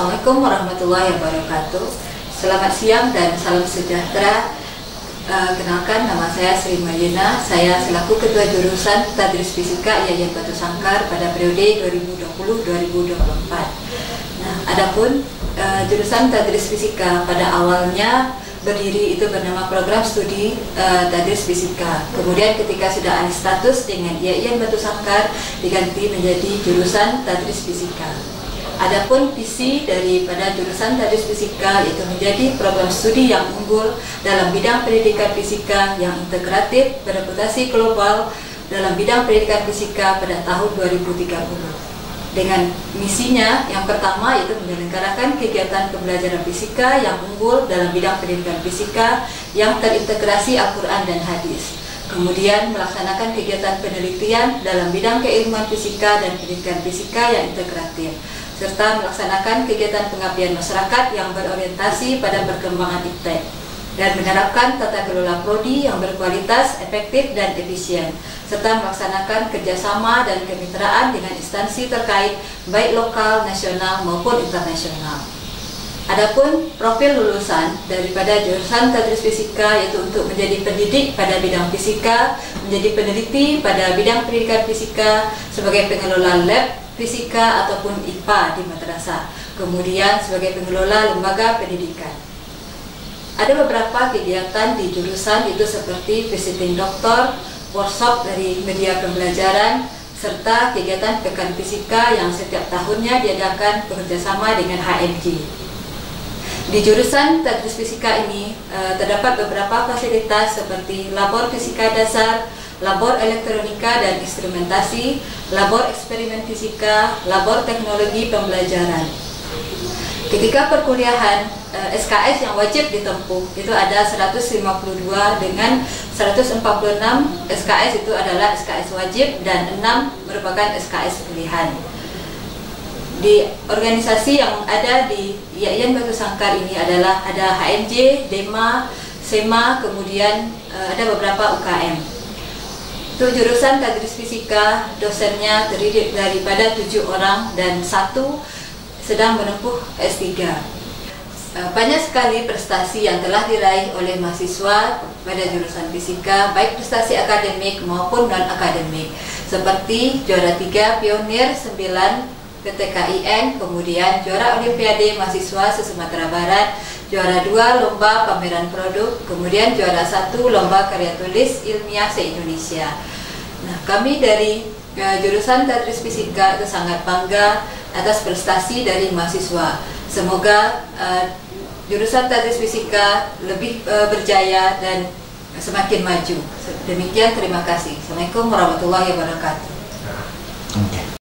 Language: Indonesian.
Assalamualaikum warahmatullahi wabarakatuh. Selamat siang dan salam sejahtera. Uh, kenalkan nama saya Sri Mayena. Saya selaku Ketua Jurusan Tadris Fisika Yayan Batu Sangkar pada periode 2020-2024. Nah, adapun uh, jurusan Tadris Fisika pada awalnya berdiri itu bernama program studi uh, Tadris Fisika. Kemudian ketika sudah alih status dengan Yayan Batu Sangkar diganti menjadi jurusan Tadris Fisika. Adapun visi daripada jurusan Tadris Fisika yaitu menjadi program studi yang unggul dalam bidang pendidikan fisika yang integratif bereputasi global dalam bidang pendidikan fisika pada tahun 2030. Dengan misinya yang pertama yaitu menyelenggarakan kegiatan pembelajaran fisika yang unggul dalam bidang pendidikan fisika yang terintegrasi Al-Quran dan Hadis. Kemudian melaksanakan kegiatan penelitian dalam bidang keilmuan fisika dan pendidikan fisika yang integratif serta melaksanakan kegiatan pengabdian masyarakat yang berorientasi pada perkembangan iptek dan menerapkan tata kelola prodi yang berkualitas, efektif, dan efisien serta melaksanakan kerjasama dan kemitraan dengan instansi terkait baik lokal, nasional maupun internasional. Adapun profil lulusan daripada jurusan Tadris Fisika yaitu untuk menjadi pendidik pada bidang fisika, menjadi peneliti pada bidang pendidikan fisika sebagai pengelola lab fisika ataupun IPA di madrasah. Kemudian sebagai pengelola lembaga pendidikan. Ada beberapa kegiatan di jurusan itu seperti visiting doktor, workshop dari media pembelajaran, serta kegiatan pekan fisika yang setiap tahunnya diadakan bekerjasama dengan HMG. Di jurusan Tadris Fisika ini eh, terdapat beberapa fasilitas seperti labor fisika dasar, labor elektronika dan instrumentasi, labor eksperimen fisika, labor teknologi pembelajaran. Ketika perkuliahan eh, SKS yang wajib ditempuh itu ada 152 dengan 146 SKS itu adalah SKS wajib dan 6 merupakan SKS pilihan. Di organisasi yang ada di Yayan Batu Sangkar ini adalah ada HMJ, DEMA, SEMA, kemudian eh, ada beberapa UKM. Untuk jurusan Tadris Fisika, dosennya terdiri daripada tujuh orang dan satu sedang menempuh S3. Eh, banyak sekali prestasi yang telah diraih oleh mahasiswa pada jurusan fisika, baik prestasi akademik maupun non-akademik, seperti juara 3 pionir 9 PTKIN, kemudian juara Olimpiade Mahasiswa se-Sumatera Barat, juara 2 lomba pameran produk, kemudian juara 1 lomba karya tulis ilmiah se-Indonesia. Nah, kami dari uh, jurusan Tadris Fisika itu sangat bangga atas prestasi dari mahasiswa. Semoga uh, jurusan Tadris Fisika lebih uh, berjaya dan semakin maju. Demikian terima kasih. Assalamualaikum warahmatullahi wabarakatuh.